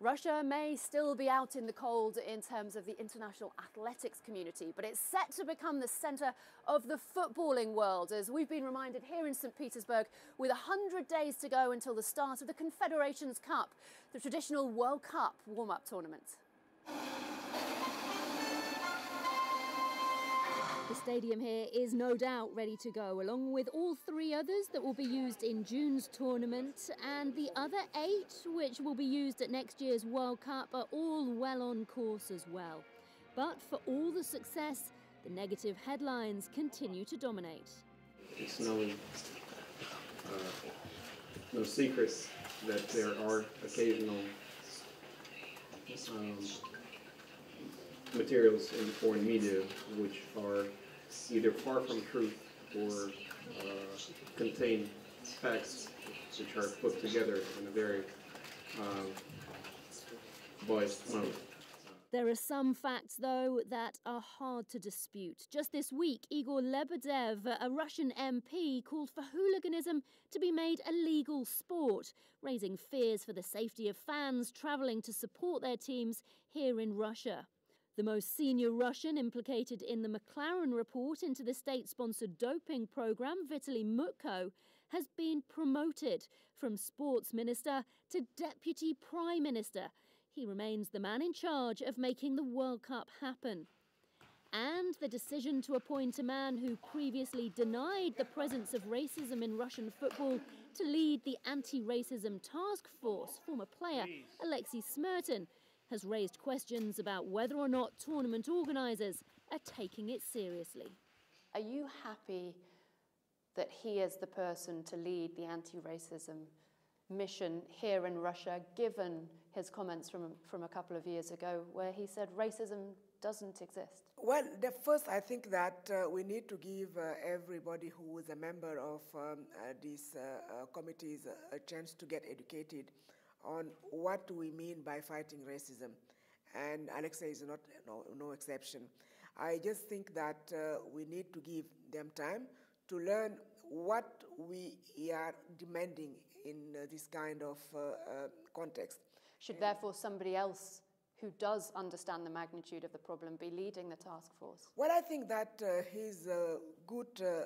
Russia may still be out in the cold in terms of the international athletics community, but it's set to become the centre of the footballing world, as we've been reminded here in St. Petersburg, with 100 days to go until the start of the Confederations Cup, the traditional World Cup warm up tournament. The stadium here is no doubt ready to go, along with all three others that will be used in June's tournament, and the other eight, which will be used at next year's World Cup, are all well on course as well. But for all the success, the negative headlines continue to dominate. It's no, uh, no secrets that there are occasional um, materials in foreign media which are either far from truth or uh, contain facts which are put together in a very uh, biased manner. There are some facts, though, that are hard to dispute. Just this week, Igor Lebedev, a Russian MP, called for hooliganism to be made a legal sport, raising fears for the safety of fans travelling to support their teams here in Russia. The most senior Russian implicated in the McLaren report into the state sponsored doping program, Vitaly Mutko, has been promoted from sports minister to deputy prime minister. He remains the man in charge of making the World Cup happen. And the decision to appoint a man who previously denied the presence of racism in Russian football to lead the anti racism task force, former player Alexei Smertin, has raised questions about whether or not tournament organisers are taking it seriously. Are you happy that he is the person to lead the anti racism mission here in Russia, given his comments from, from a couple of years ago, where he said racism doesn't exist? Well, the first, I think that uh, we need to give uh, everybody who is a member of um, uh, these uh, uh, committees a chance to get educated on what do we mean by fighting racism. And Alexei is not no, no exception. I just think that uh, we need to give them time to learn what we are demanding in uh, this kind of uh, uh context. Should therefore somebody else who does understand the magnitude of the problem be leading the task force? Well, I think that uh, he's a good uh, uh,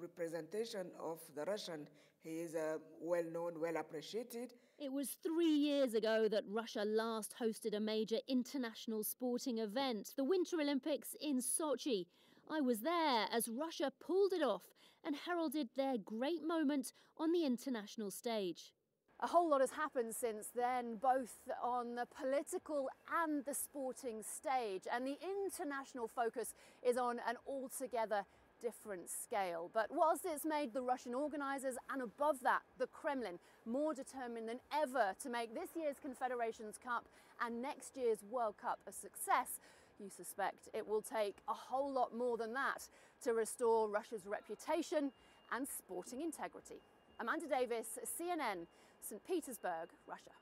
representation of the Russian. He is uh, well known, well appreciated. It was three years ago that Russia last hosted a major international sporting event, the Winter Olympics in Sochi. I was there as Russia pulled it off and heralded their great moment on the international stage. A whole lot has happened since then, both on the political and the sporting stage, and the international focus is on an altogether different scale. But whilst it's made the Russian organisers and above that the Kremlin more determined than ever to make this year's Confederations Cup and next year's World Cup a success, you suspect it will take a whole lot more than that to restore Russia's reputation and sporting integrity. Amanda Davies, CNN, St. Petersburg, Russia.